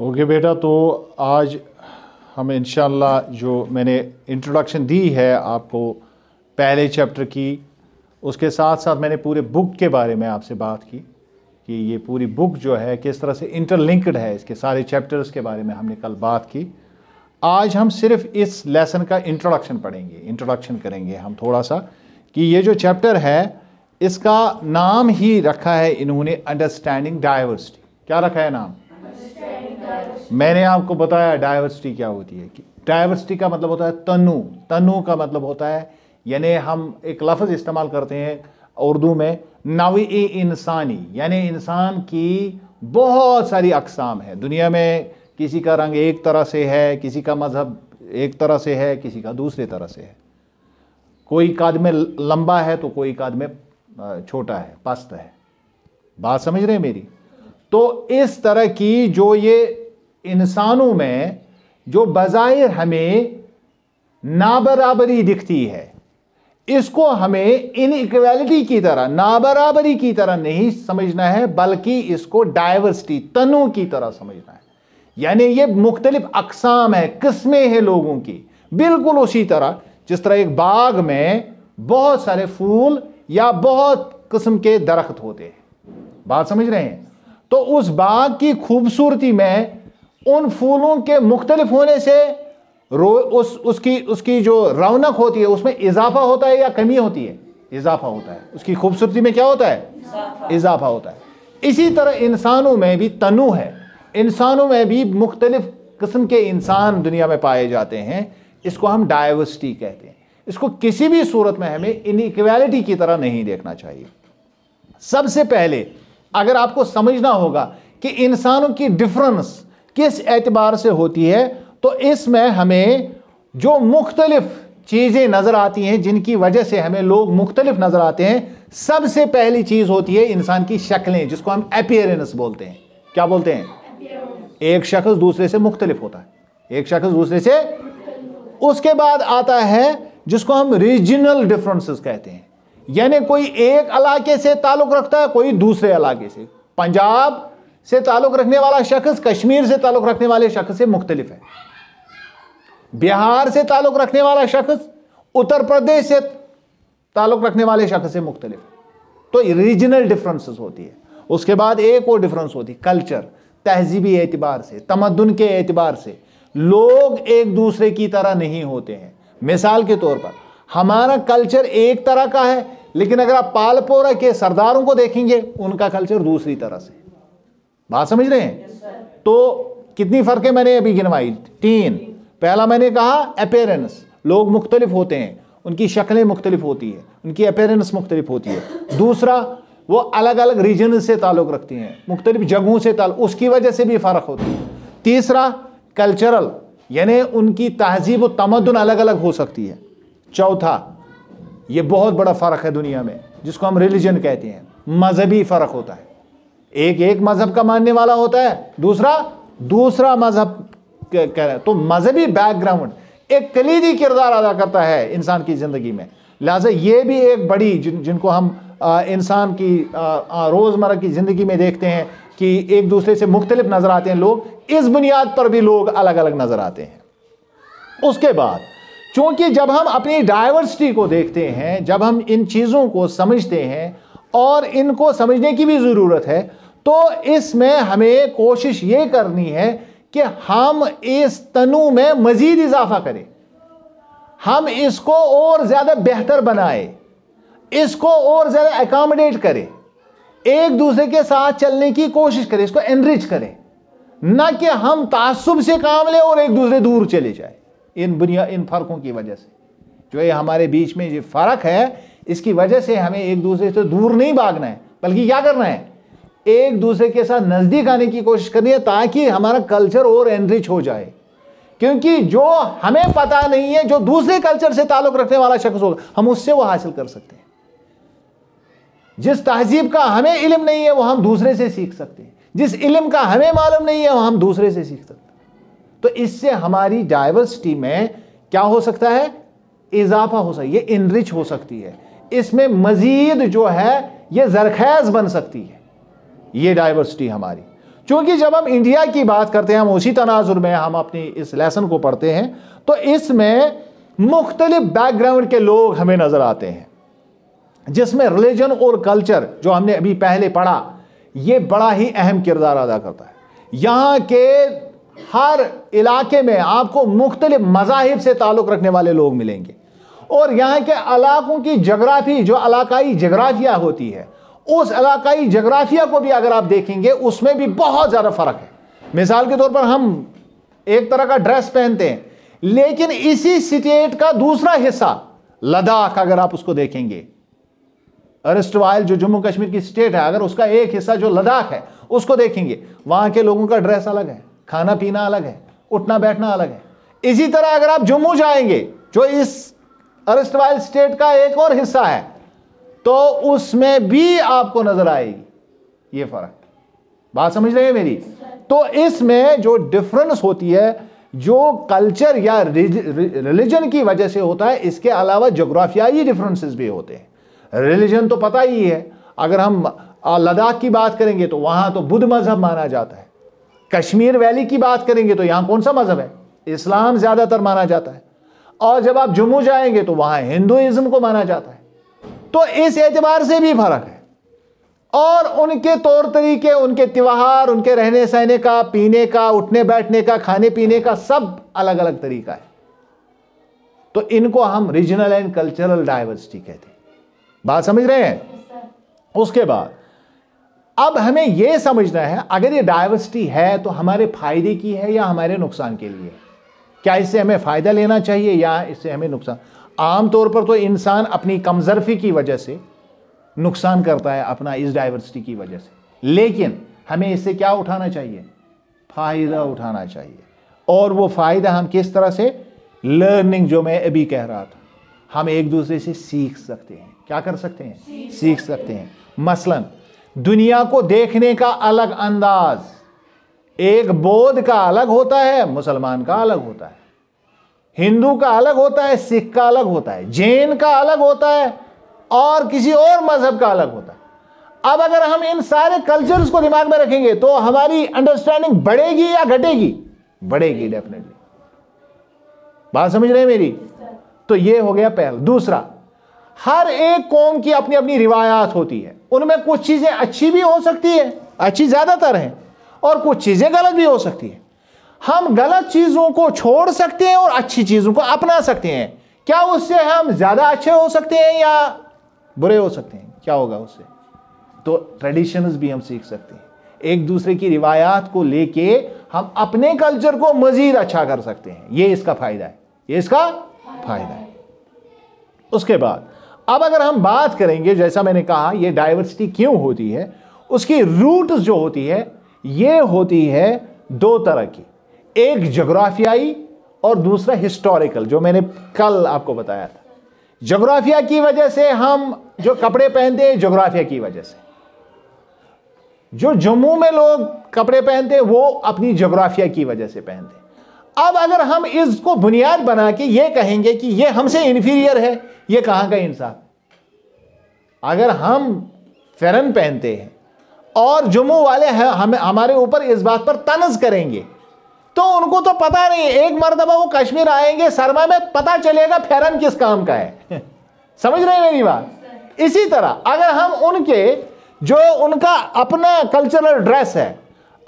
Okay बेटा तो आज हम इनशाला जो मैंने इंट्रोडक्शन दी है आपको पहले चैप्टर की, उसके साथ साथ मैंने पूरे बुक के बारे में आपसे बात की कि ये पूरी बुक जो है किस तरह से इंटरलिंक्ड है, इसके सारे चैप्टर्स के बारे में हमने कल बात की। आज हम सिर्फ़ इस लेसन का इंट्रोडक्शन पढ़ेंगे इंट्रोडक्शन करेंगे हम थोड़ा सा कि ये जो चैप्टर है, इसका नाम ही रखा है इन्होंने अंडरस्टैंडिंग डाइवर्सिटी क्या रखा है नाम? मैंने आपको बताया डाइवर्सिटी क्या होती है कि डाइवर्सिटी का मतलब होता है तनु। तनु का मतलब होता है, यानी हम एक लफ्ज़ इस्तेमाल करते हैं उर्दू में, नवी इंसानी। यानी इंसान की बहुत सारी अकसाम है। दुनिया में किसी का रंग एक तरह से है, किसी का मज़हब एक तरह से है, किसी का दूसरे तरह से है। कोई काद में लंबा है तो कोई काद में छोटा है, पस्त है। बात समझ रहे हैं मेरी? तो इस तरह की जो ये इंसानों में, जो बज़ाहिर हमें नाबराबरी दिखती है, इसको हमें इनइक्वालिटी की तरह, नाबराबरी की तरह नहीं समझना है, बल्कि इसको डाइवर्सिटी तनु की तरह समझना है। यानी ये मुख्तलिफ़ अकसाम है, किस्में हैं लोगों की। बिल्कुल उसी तरह, जिस तरह एक बाग में बहुत सारे फूल या बहुत किस्म के दरख्त होते हैं। बात समझ रहे हैं? तो उस बाग की खूबसूरती में उन फूलों के मुख्तलिफ़ होने से रो उस उसकी उसकी जो रौनक होती है उसमें इजाफा होता है या कमी होती है? इजाफा होता है। उसकी खूबसूरती में क्या होता है? इजाफा। होता है। इसी तरह इंसानों में भी तनु है। इंसानों में भी मुख्तलिफ़ किस्म के इंसान दुनिया में पाए जाते हैं। इसको हम डाइवर्सिटी कहते हैं। इसको किसी भी सूरत में हमें इनइक्वालिटी की तरह नहीं देखना चाहिए। सबसे पहले अगर आपको समझना होगा कि इंसानों की डिफरेंस किस एतबार से होती है तो इसमें हमें जो मुख्तलिफ़ चीज़ें नज़र आती हैं, जिनकी वजह से हमें लोग मुख्तलिफ़ नज़र आते हैं, सबसे पहली चीज़ होती है इंसान की शक्लें, जिसको हम अपियरेंस बोलते हैं। क्या बोलते हैं? एक शख्स दूसरे से मुख्तलिफ़ होता है। एक शख्स दूसरे से, उसके बाद आता है जिसको हम रीजनल डिफरेंसेस कहते हैं। यानी कोई एक इलाके से ताल्लुक़ रखता है, कोई दूसरे इलाके से। पंजाब से ताल्लुक़ रखने वाला शख्स, कश्मीर से ताल्लुक़ रखने वाले शख्स से मुख्तलिफ़ है। बिहार से ताल्लुक़ रखने वाला शख्स, उत्तर प्रदेश से ताल्लुक़ रखने वाले शख्स से मुख्तलिफ़ तो रीजनल डिफरेंसेस होती है। उसके बाद एक और डिफरेंस होती है कल्चर तहजीबी एतबार से तमदन के एतबार से। लोग एक दूसरे की तरह नहीं होते हैं। मिसाल के तौर पर, हमारा कल्चर एक तरह का है लेकिन अगर आप पालपोरा के सरदारों को देखेंगे उनका कल्चर दूसरी तरह से। बात समझ रहे हैं? तो कितनी फ़र्क है मैंने अभी गिनवाई? तीन। पहला मैंने कहा अपेरेंस लोग मुख्तलिफ़ होते हैं। उनकी शक्लें मुख्तलिफ़ होती है। उनकी अपेरेंस मुख्तलिफ़ होती है। दूसरा वो अलग अलग रीजन से ताल्लुक़ रखती हैं। मुख्तलिफ़ जगहों से ताल्लुक उसकी वजह से भी फ़र्क होती है। तीसरा कल्चरल यानी उनकी तहजीब व तमदन अलग अलग हो सकती है। चौथा ये बहुत बड़ा फ़र्क है दुनिया में, जिसको हम रिलीजन कहते हैं। मजहबी फ़र्क होता है। एक एक मज़हब का मानने वाला होता है, दूसरा दूसरा मज़हब कह रहे तो मजहबी बैकग्राउंड एक कलीदी किरदार अदा करता है इंसान की ज़िंदगी में। लिहाजा ये भी एक बड़ी जिन, जिनको हम इंसान की रोज़मर्रा की ज़िंदगी में देखते हैं कि एक दूसरे से मुख्तलिफ़ नज़र आते हैं लोग, इस बुनियाद पर भी लोग अलग अलग नज़र आते हैं। उसके बाद चूँकि जब हम अपनी डाइवर्सिटी को देखते हैं, जब हम इन चीज़ों को समझते हैं और इनको समझने की भी ज़रूरत है तो इसमें हमें कोशिश ये करनी है कि हम इस तनु में मजीद इजाफा करें। हम इसको और ज़्यादा बेहतर बनाए, इसको और ज़्यादा एकोमोडेट करें, एक दूसरे के साथ चलने की कोशिश करें, इसको एनरिच करें। ना कि हम तासुब से काम लें और एक दूसरे दूर चले जाए। इन बुनिया, इन फ़र्कों की वजह से। जो ये हमारे बीच में ये फ़र्क है, इसकी वजह से हमें एक दूसरे से दूर नहीं भागना है, बल्कि क्या करना है? एक दूसरे के साथ नज़दीक आने की कोशिश करनी है ताकि हमारा कल्चर और एनरिच हो जाए। क्योंकि जो हमें पता नहीं है, जो दूसरे कल्चर से ताल्लुक़ रखने वाला शख्स होगा हम उससे वो हासिल कर सकते हैं। जिस तहजीब का हमें इल्म नहीं है, वो हम दूसरे से सीख सकते हैं। जिस इल्म का हमें मालूम नहीं है, वो हम दूसरे से सीख सकते हैं। तो इससे हमारी डाइवर्सिटी में क्या हो सकता है? इजाफा हो सकता है, ये इनरिच हो सकती है। इसमें मजीद जो है, ये जरखेज बन सकती है। ये डाइवर्सिटी हमारी। क्योंकि जब हम इंडिया की बात करते हैं, हम उसी तनाजुर में हम अपनी इस लेसन को पढ़ते हैं तो इसमें मुख्तलिफ़ बैकग्राउंड के लोग हमें नज़र आते हैं। जिसमें रिलीजन और कल्चर जो हमने अभी पहले पढ़ा, ये बड़ा ही अहम किरदार अदा करता है। यहाँ के हर इलाके में आपको मुख्तलिफ़ मजाहिब से ताल्लुक़ रखने वाले लोग मिलेंगे। और यहाँ के इलाकों की जगराफी, जो इलाकाई जगराफिया होती है, उस इलाकाई जगराफिया को भी अगर आप देखेंगे, उसमें भी बहुत ज़्यादा फ़र्क है। मिसाल के तौर पर हम एक तरह का ड्रेस पहनते हैं, लेकिन इसी स्टेट का दूसरा हिस्सा, लद्दाख, अगर आप उसको देखेंगे। अरेस्टवाइल जो जम्मू कश्मीर की स्टेट है, अगर उसका एक हिस्सा जो लद्दाख है, उसको देखेंगे, वहाँ के लोगों का ड्रेस अलग है। खाना पीना अलग है, उठना बैठना अलग है। इसी तरह अगर आप जम्मू जाएँगे, जो इस अरेस्टवाइल स्टेट का एक और हिस्सा है तो उसमें भी आपको नज़र आएगी। ये फ़र्क। बात समझ रहे हैं मेरी? तो इसमें जो डिफरेंस होती है, जो कल्चर या रिलीजन की वजह से होता है, इसके अलावा जोग्राफियाई डिफरेंसेस भी होते हैं। रिलीजन तो पता ही है। अगर हम लद्दाख की बात करेंगे तो वहाँ तो बुद्ध मज़हब माना जाता है। कश्मीर वैली की बात करेंगे तो यहाँ कौन सा मज़हब है? इस्लाम ज़्यादातर माना जाता है। और जब आप जम्मू जाएँगे तो वहाँ हिंदुइज्म को माना जाता है। तो इस एतबार से भी फ़र्क है। और उनके तौर तरीके उनके त्यौहार उनके रहने सहने का पीने का उठने बैठने का खाने पीने का सब अलग अलग तरीका है। तो इनको हम रीजनल एंड कल्चरल डाइवर्सिटी कहते हैं। बात समझ रहे हैं? उसके बाद अब हमें यह समझना है अगर ये डाइवर्सिटी है तो हमारे फ़ायदे की है या हमारे नुकसान के लिए? क्या इससे हमें फ़ायदा लेना चाहिए या इससे हमें नुकसान? आमतौर पर तो इंसान अपनी कमजरफी की वजह से नुकसान करता है अपना इस डाइवर्सिटी की वजह से। लेकिन हमें इससे क्या उठाना चाहिए? फ़ायदा उठाना चाहिए। और वो फ़ायदा हम किस तरह से? लर्निंग जो मैं अभी कह रहा था। हम एक दूसरे से सीख सकते हैं। क्या कर सकते हैं? सीख सकते हैं। मसलन दुनिया को देखने का अलग अंदाज। एक बौद्ध का अलग होता है, मुसलमान का अलग होता है। हिंदू का अलग होता है, सिख का अलग होता है। जैन का अलग होता है और किसी और मज़हब का अलग होता है। अब अगर हम इन सारे कल्चर्स को दिमाग में रखेंगे तो हमारी अंडरस्टैंडिंग बढ़ेगी या घटेगी? बढ़ेगी डेफिनेटली बात समझ रहे हैं मेरी? तो ये हो गया पहल। दूसरा, हर एक कौम की अपनी अपनी रिवायात होती है। उनमें कुछ चीज़ें अच्छी भी हो सकती है, अच्छी ज़्यादातर हैं, और कुछ चीज़ें गलत भी हो सकती है। हम गलत चीज़ों को छोड़ सकते हैं और अच्छी चीज़ों को अपना सकते हैं। क्या उससे हम ज़्यादा अच्छे हो सकते हैं या बुरे हो सकते हैं? क्या होगा उससे? तो ट्रेडिशंस भी हम सीख सकते हैं। एक दूसरे की रिवायात को लेके हम अपने कल्चर को मजीद अच्छा कर सकते हैं। ये इसका फ़ायदा है। ये इसका फ़ायदा है। उसके बाद अब अगर हम बात करेंगे, जैसा मैंने कहा, ये डाइवर्सिटी क्यों होती है? उसकी रूट जो होती है, ये होती है दो तरह की। एक जोग्राफियाई और दूसरा हिस्टोरिकल जो मैंने कल आपको बताया था। जोग्राफिया की वजह से हम जो कपड़े पहनते हैं जोग्राफिया की वजह से। जो जम्मू में लोग कपड़े पहनते हैं, वो अपनी जोग्राफिया की वजह से पहनते हैं। अब अगर हम इसको बुनियाद बना के ये कहेंगे कि ये हमसे इंफीरियर है, ये कहाँ का इंसाफ अगर हम फेरन पहनते हैं और जम्मू वाले हम, हमारे ऊपर इस बात पर तनज करेंगे तो उनको तो पता नहीं, एक मरतबा वो कश्मीर आएँगे सरमा में पता चलेगा फेरन किस काम का है। समझ रहे हैं मेरी बात? इसी तरह, अगर हम उनके, जो उनका अपना कल्चरल ड्रेस है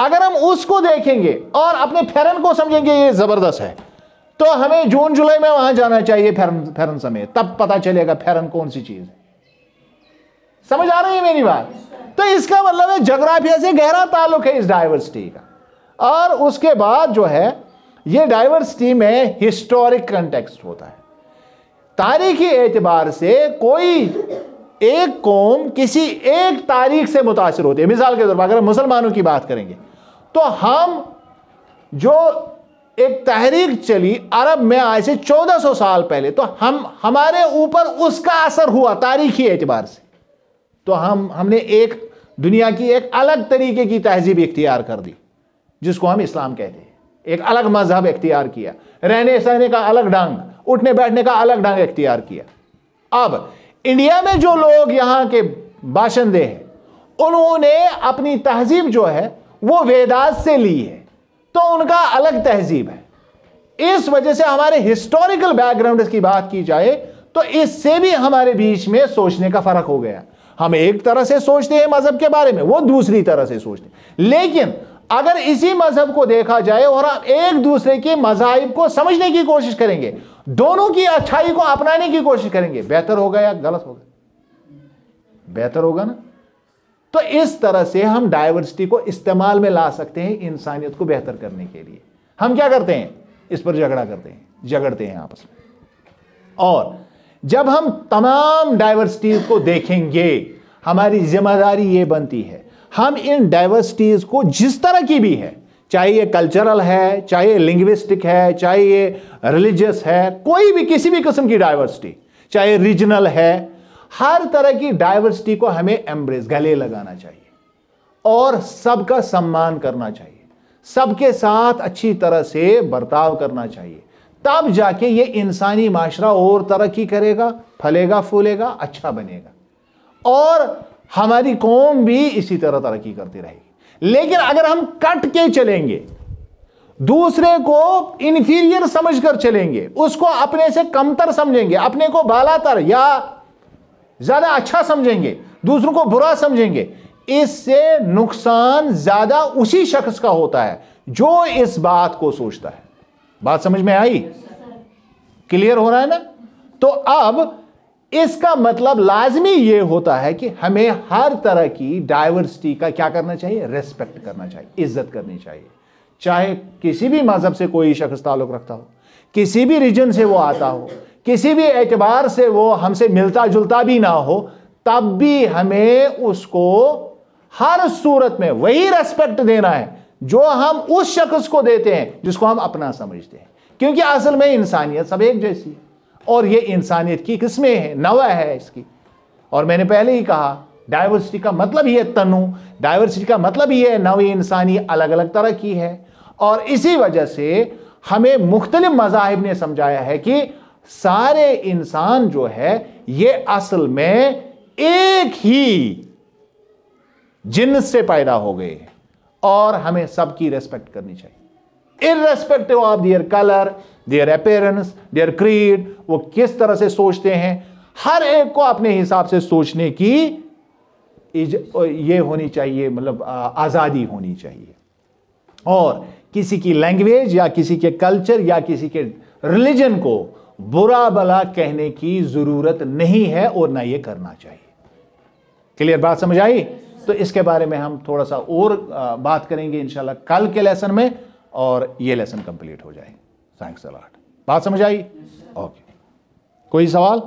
अगर हम उसको देखेंगे और अपने फेरन को समझेंगे, ये ज़बरदस्त है। तो हमें जून, जुलाई में वहाँ जाना चाहिए फेरन फेरन समेत। तब पता चलेगा फेरन कौन सी चीज़ है। समझ आ रही है मेरी बात? तो इसका मतलब है जोग्राफिया से गहरा ताल्लुक है इस डाइवर्सिटी का। और उसके बाद जो है, ये डाइवर्सिटी में हिस्टोरिक कंटेक्स्ट होता है। तारीखी एतबार से कोई एक कौम किसी एक तारीख से मुतासर होती है। मिसाल के तौर पर अगर मुसलमानों की बात करेंगे तो हम जो एक तहरीक चली अरब में आज से 1400 साल पहले तो हम, हमारे ऊपर उसका असर हुआ तारीखी एतबार से। तो हम, हमने एक दुनिया की एक अलग तरीके की तहजीब इख्तियार कर दी, जिसको हम इस्लाम कहते हैं। एक अलग मज़हब इख्तियार किया, रहने सहने का अलग ढंग, उठने बैठने का अलग ढंग इख्तियार किया। अब इंडिया में जो लोग यहाँ के बाशिंदे हैं, उन्होंने अपनी तहजीब जो है वो वेदास से ली है तो उनका अलग तहजीब है। इस वजह से हमारे हिस्टोरिकल बैकग्राउंड की बात की जाए तो इससे भी हमारे बीच में सोचने का फ़र्क हो गया। हम एक तरह से सोचते हैं मज़हब के बारे में, वो दूसरी तरह से सोचते हैं। लेकिन अगर इसी मज़हब को देखा जाए और हम एक दूसरे के मजाहिब को समझने की कोशिश करेंगे, दोनों की अच्छाई को अपनाने की कोशिश करेंगे, बेहतर होगा या गलत होगा बेहतर होगा ना? तो इस तरह से हम डायवर्सिटी को इस्तेमाल में ला सकते हैं इंसानियत को बेहतर करने के लिए। हम क्या करते हैं? इस पर झगड़ा करते हैं, झगड़ते हैं आपस में। और जब हम तमाम डाइवर्सिटीज को देखेंगे, हमारी ज़िम्मेदारी ये बनती है, हम इन डाइवर्सिटीज को जिस तरह की भी है, चाहे ये कल्चरल है, चाहे ये लिंग्विस्टिक है, चाहे ये रिलीजियस है, कोई भी किसी भी किस्म की डाइवर्सिटी चाहे रीजनल है हर तरह की डाइवर्सिटी को हमें एम्ब्रेस गले लगाना चाहिए। और सबका सम्मान करना चाहिए। सबके साथ अच्छी तरह से बर्ताव करना चाहिए। तब जाके ये इंसानी माशरा और तरक्की करेगा, फलेगा, फूलेगा अच्छा बनेगा। और हमारी कौम भी इसी तरह तरक्की करती रहेगी। लेकिन अगर हम कट के चलेंगे, दूसरे को इंफीरियर समझकर चलेंगे, उसको अपने से कमतर समझेंगे, अपने को बालातर या ज़्यादा अच्छा समझेंगे, दूसरों को बुरा समझेंगे, इससे नुकसान ज़्यादा उसी शख्स का होता है जो इस बात को सोचता है। बात समझ में आई? क्लियर हो रहा है ना? तो अब इसका मतलब लाजमी यह होता है कि हमें हर तरह की डाइवर्सिटी का क्या करना चाहिए? रेस्पेक्ट करना चाहिए, इज़्ज़त करनी चाहिए। चाहे किसी भी मज़हब से कोई शख्स ताल्लुक रखता हो, किसी भी रीजन से वो आता हो किसी भी एतबार से वो हमसे मिलता जुलता भी ना हो, तब भी हमें उसको हर सूरत में वही रेस्पेक्ट देना है, जो हम उस शख्स को देते हैं, जिसको हम अपना समझते हैं। क्योंकि असल में इंसानियत सब एक जैसी है, और ये इंसानियत की किस्में हैं, नवा है इसकी। और मैंने पहले ही कहा डाइवर्सिटी का मतलब ही है तनु डाइवर्सिटी का मतलब ही है नवी इंसानी अलग अलग तरह की है। और इसी वजह से हमें मुख्तलिफ़ मजाहिब ने समझाया है कि सारे इंसान जो है, ये असल में एक ही जिन से पैदा हो गए और हमें सबकी रेस्पेक्ट करनी चाहिए। Irrespective of their colour their appearance their creed वो किस तरह से सोचते हैं, हर एक को अपने हिसाब से सोचने की ये होनी चाहिए मतलब आज़ादी होनी चाहिए। और किसी की लैंग्वेज या किसी के कल्चर या किसी के रिलीजन को बुरा भला कहने की ज़रूरत नहीं है और ना ये करना चाहिए। क्लियर बात समझ आई? तो इसके बारे में हम थोड़ा सा और बात करेंगे इंशाल्लाह कल के लेसन में और ये लेसन कंप्लीट हो जाए थैंक्स अलॉट बात समझ आई? ओके कोई सवाल?